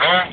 Huh?